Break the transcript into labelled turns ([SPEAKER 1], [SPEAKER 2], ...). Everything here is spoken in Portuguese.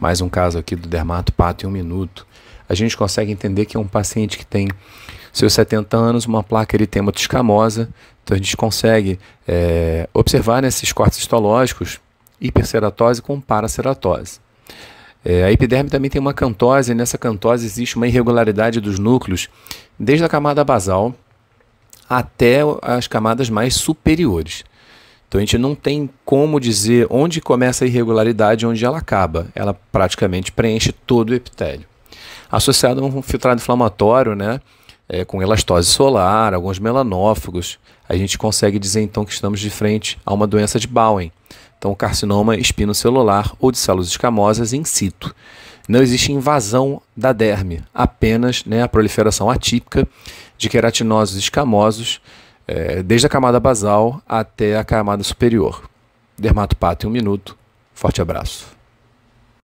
[SPEAKER 1] mais um caso aqui do dermatopato em um minuto, a gente consegue entender que é um paciente que tem seus 70 anos, uma placa eritema escamosa, então a gente consegue é, observar nesses cortes histológicos hiperceratose com paraceratose. É, a epiderme também tem uma cantose, e nessa cantose existe uma irregularidade dos núcleos, desde a camada basal até as camadas mais superiores. Então a gente não tem como dizer onde começa a irregularidade e onde ela acaba. Ela praticamente preenche todo o epitélio. Associado a um filtrado inflamatório, né, é, com elastose solar, alguns melanófagos, a gente consegue dizer então que estamos de frente a uma doença de Bowen. Então, carcinoma espinocelular ou de células escamosas in situ. Não existe invasão da derme, apenas né, a proliferação atípica de queratinócitos escamosos é, desde a camada basal até a camada superior. Dermatopato em um minuto. Forte abraço.